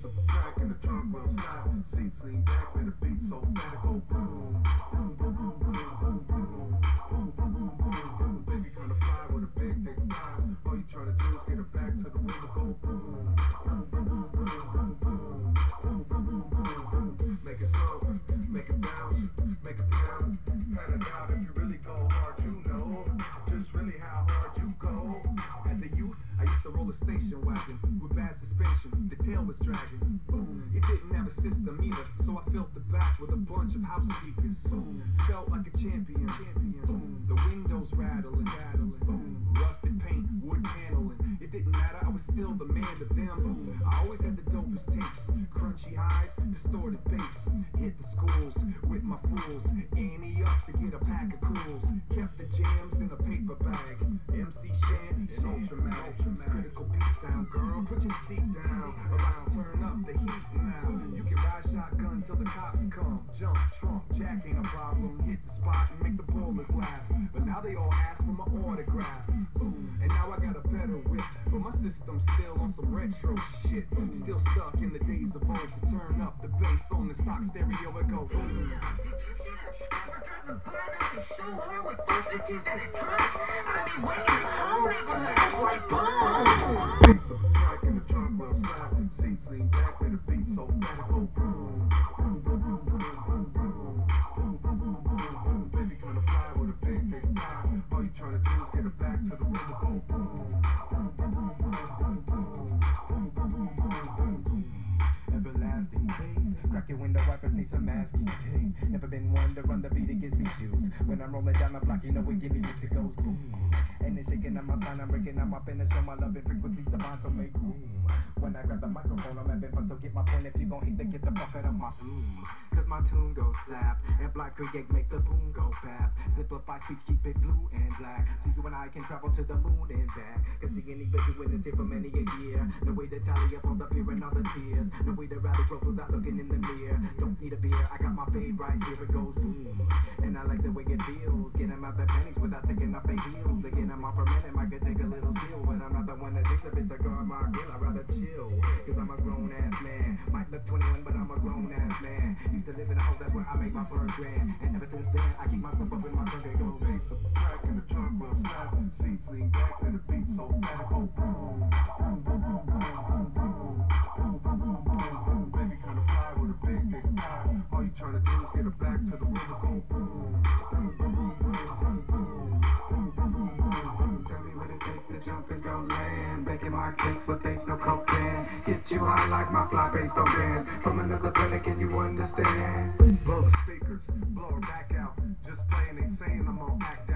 Subtract in the trunk slide. Seats lean back, let the beat so fat go boom. Boom, boom, boom, boom, boom, boom. Boom, boom, boom, boom, boom. Boom. Baby kinda fly with a big, thick thighs. All you tryna do is get her back to the and go boom. Boom, boom, boom, boom, boom, boom. Boom, boom, boom, boom, boom. Boom, boom. Make it slow, make it bounce, make it pound. Pat it out if you I used roll a station wagon with bad suspension. The tail was dragging. Boom. It didn't have a system either, so I filled the back with a bunch of house speakers. Boom. Felt like a champion. Champion. Boom. The windows rattling, rattling. Boom. Rusted paint, wood paneling. It didn't matter, I was still the man to them. Boom. I always had the dopest tapes, crunchy highs, distorted bass. Hit the schools with my fools. Annie up to get a pack of Kools. Kept the jams in a paper bag. MC Shan and Ultramag. Critical beat down, girl. Put your seat down. About turn up the heat now. You can ride shotgun till the cops come. Jump, trunk, jack ain't a problem. Hit the spot and make the ballers laugh. But now they all ask for my autograph. And now I got a better whip. But my system's still on some retro shit. Still stuck in the days of old to turn up the bass on the stock stereo. It go boom. Did you see that scrubber driving by? Now it's so hard with 450s in the trunk. I be waking the whole neighborhood up slide. Seats lean back, beat so it go boom. Boom, boom, boom, boom, boom, boom. Boom, boom, boom, boom, boom. Baby kinda fly with a big, big thighs. All you tryna do is get her back to the go boom. Boom, boom, boom, boom, boom, boom. Your window wipers, need some masking tape. Never been one to run the beat, it gives me chills. When I'm rolling down the block, you know it give me lips, it goes boom. And it's shaking on my spine, I'm breaking out my pen and show my love and frequencies divine, so make room. When I grab the microphone, I'm having fun, so get my point. If you gon' hit the get the fuck out of my room. Cause my tune goes slap, and black create make the boom go bap. Simplify speech, keep it blue and black. So you and I can travel to the moon and back. Cause seeing even doing this here for many a year. No way to tally up all the fear and all the tears. No way to rally growth without looking in the mirror. Don't need a beer, I got my fade right here, it goes boom. And I like the way it feels. Get 'em out the pennies without taking off their heels. To get 'em off a minute, I could take a little skill. But I'm not the one that takes a bitch to guard my grill. I'd rather chill. Cause I'm a grown ass man. Might look 21, but I'm a grown ass man. Used to live in a hole, that's where I make my first grand. And ever since then, I keep myself up in my trunk and go Bass subtract in the trunk will slide. Seats lean back, let the beat so fat go. Boom, get her back to the room and go boom. Boom, boom, boom, boom, boom, boom. Boom, boom, boom. Tell me what it takes to jump and don't land. Baking my cakes with thanks, no cocaine. Get you high like my fly bass don't dance. From another planet, can you understand? Blow the speakers, blow her back out. Just playing, ain't saying I'm on act